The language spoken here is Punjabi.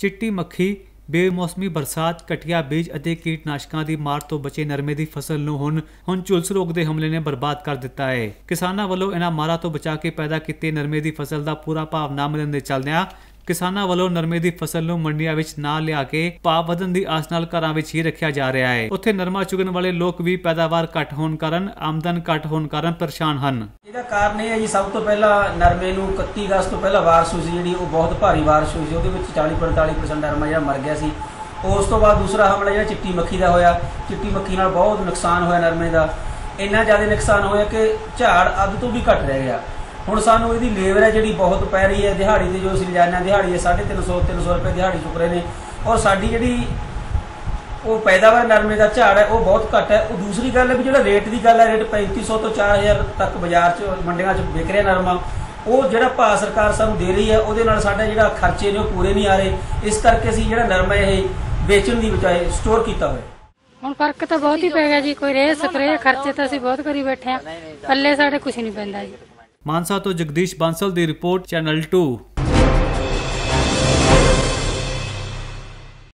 ਚਿੱਟੀ ਮੱਖੀ, ਬੇਮੌਸਮੀ ਬਰਸਾਤ ਕਟਿਆ ਬੀਜ ਅਤੇ ਕੀਟਨਾਸ਼ਕਾਂ ਦੀ ਮਾਰ ਤੋਂ ਬਚੇ ਨਰਮੇ ਦੀ ਫਸਲ ਨੂੰ ਹੁਣ ਹੁਣ ਝੁਲਸ ਰੋਗ ਦੇ ਹਮਲੇ ਨੇ ਬਰਬਾਦ ਕਰ ਦਿੱਤਾ ਹੈ। ਕਿਸਾਨਾਂ ਵੱਲੋਂ ਇਹਨਾਂ ਮਾਰਾਂ ਤੋਂ ਬਚਾ ਕੇ ਪੈਦਾ ਕੀਤੇ ਨਰਮੇ ਦੀ ਫਸਲ ਦਾ ਪੂਰਾ ਭਾਵ ਨਾ ਮਿਲਣ ਦੇ ਚੱਲਦਿਆਂ ਕਿਸਾਨਾਂ ਵੱਲੋਂ ਨਰਮੇ ਦੀ ਫਸਲ ਨੂੰ ਮੰਡੀਆਂ ਵਿੱਚ ਨਾ ਲਿਆ ਕੇ ਭਾਅ ਵਧਣ ਦੀ ਆਸ ਨਾਲ ਘਰਾਂ ਵਿੱਚ ਹੀ ਰੱਖਿਆ ਜਾ ਰਿਹਾ ਹੈ। ਉੱਥੇ ਨਰਮਾ ਚੁਗਣ ਵਾਲੇ ਲੋਕ ਵੀ ਪੈਦਾਵਾਰ ਘੱਟ ਹੋਣ ਕਾਰਨ, ਆਮਦਨ ਘੱਟ ਹੋਣ ਕਾਰਨ ਪਰੇਸ਼ਾਨ ਹਨ। ਇਹਦਾ ਕਾਰਨ ਇਹ ਹੈ ਜੀ, ਸਭ ਤੋਂ ਪਹਿਲਾਂ ਨਰਮੇ ਨੂੰ 31 ਅਗਸਤ ਤੋਂ ਪਹਿਲਾਂ ਬਾਰਿਸ਼ ਹੋਈ ਸੀ, ਜਿਹੜੀ ਉਹ ਬਹੁਤ ਭਾਰੀ ਬਾਰਿਸ਼ ਹੋਈ ਸੀ, ਉਹਦੇ ਵਿੱਚ 40-45% ਨਰਮਾ ਜਿਹੜਾ ਮਰ ਗਿਆ ਸੀ। ਉਸ ਤੋਂ ਬਾਅਦ ਦੂਸਰਾ ਹਮਲਾ ਜਿਹੜਾ ਚਿੱਟੀ ਮੱਖੀ ਦਾ ਹੋਇਆ। ਚਿੱਟੀ ਮੱਖੀ ਨਾਲ ਬਹੁਤ ਨੁਕਸਾਨ ਹੋਇਆ ਨਰਮੇ ਦਾ। ਇੰਨਾ ਜ਼ਿਆਦਾ ਨੁਕਸਾਨ ਹੋਇਆ ਕਿ ਝਾੜ ਅੱਧ ਤੋਂ ਵੀ ਘੱਟ ਰਹਿ ਗਿਆ। ਹੁਣ ਸਾਨੂੰ ਇਹਦੀ ਲੇਬਰ ਹੈ ਜਿਹੜੀ ਬਹੁਤ ਪੈ ਰਹੀ ਹੈ, ਦਿਹਾੜੀ ਤੇ ਜੋ ਅਸੀਂ ਰੋਜ਼ਾਨਾ ਦਿਹਾੜੀ ਹੈ 350 300 ਰੁਪਏ ਦਿਹਾੜੀ ਚੁੱਕ ਰਹੇ ਨੇ। ਔਰ ਸਾਡੀ ਜਿਹੜੀ ਉਹ ਪੈਦਾਵਾਰ ਨਰਮੇ ਦਾ ਝਾੜ ਹੈ, ਉਹ ਬਹੁਤ ਘੱਟ ਹੈ। ਉਹ ਦੂਸਰੀ ਗੱਲ ਹੈ ਵੀ ਜਿਹੜਾ ਰੇਟ ਦੀ ਗੱਲ ਹੈ, ਰੇਟ 3500 ਤੋਂ 4000 ਤੱਕ ਬਾਜ਼ਾਰ 'ਚ, ਮੰਡੀਆਂ 'ਚ ਵਿਕ ਰਿਹਾ ਨਰਮਾ। ਉਹ ਜਿਹੜਾ ਭਾਅ ਸਰਕਾਰ ਸਾਨੂੰ ਦੇ ਰਹੀ ਹੈ, ਉਹਦੇ ਨਾਲ ਸਾਡਾ ਜਿਹੜਾ ਖਰਚੇ ਨੇ ਉਹ ਪੂਰੇ ਨਹੀਂ ਆ ਰਹੇ। ਇਸ ਕਰਕੇ ਅਸੀਂ ਜਿਹੜਾ ਨਰਮਾ ਇਹ ਵੇਚਣ ਦੀ ਬਜਾਏ ਸਟੋਰ ਕੀਤਾ ਹੋਇਆ ਹੁਣ ਫ਼ਰਕ ਤਾਂ ਬਹੁਤ ਹੀ ਪੈ ਗਿਆ ਜੀ, ਕੋਈ ਰੇ ਸਪਰੇ ਖਰਚੇ ਤਾਂ ਅਸੀਂ ਬਹੁਤ ਕਰੀ ਬੈਠੇ ਆ ਪੱਲੇ ਸਾਡੇ ਕੁਝ ਨਹੀਂ ਪੈਂਦਾ ਜੀ। ਮਾਨਸਾ ਤੋਂ ਜਗਦੀਸ਼ ਬਾਂਸਲ ਦੀ ਰਿਪੋਰਟ ਚੈਨਲ 2